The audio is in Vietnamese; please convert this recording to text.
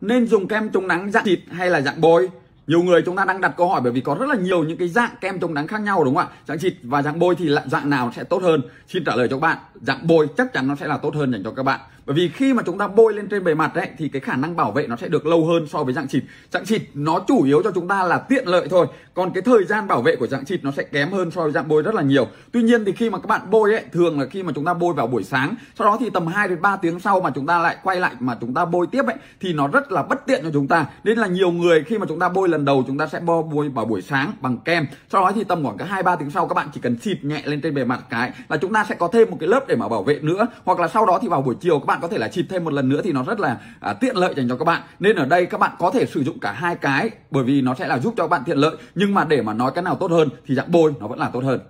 nên dùng kem chống nắng dạng xịt hay là dạng bôi. Nhiều người chúng ta đang đặt câu hỏi bởi vì có rất là nhiều những cái dạng kem chống nắng khác nhau, đúng không ạ? Dạng xịt và dạng bôi thì dạng nào sẽ tốt hơn? Xin trả lời cho các bạn, dạng bôi chắc chắn nó sẽ là tốt hơn dành cho các bạn bởi vì khi mà chúng ta bôi lên trên bề mặt đấy thì cái khả năng bảo vệ nó sẽ được lâu hơn so với dạng xịt dạng xịt nó chủ yếu cho chúng ta là tiện lợi thôi, còn cái thời gian bảo vệ của dạng xịt nó sẽ kém hơn so với dạng bôi rất là nhiều. Tuy nhiên thì khi mà các bạn bôi ấy, thường là khi mà chúng ta bôi vào buổi sáng, sau đó thì tầm 2 đến 3 tiếng sau mà chúng ta lại quay lại mà chúng ta bôi tiếp ấy, thì nó rất là bất tiện cho chúng ta. Nên là nhiều người khi mà chúng ta bôi lần đầu, chúng ta sẽ bôi vào buổi sáng bằng kem. Sau đó thì tầm khoảng cái hai, ba tiếng sau, các bạn chỉ cần xịt nhẹ lên trên bề mặt cái là chúng ta sẽ có thêm một cái lớp để mà bảo vệ nữa. Hoặc là sau đó thì vào buổi chiều, các bạn có thể là chịp thêm một lần nữa thì nó rất là à, tiện lợi dành cho các bạn. Nên ở đây các bạn có thể sử dụng cả hai cái bởi vì nó sẽ là giúp cho các bạn tiện lợi. Nhưng mà để mà nói cái nào tốt hơn thì dạng bôi nó vẫn là tốt hơn.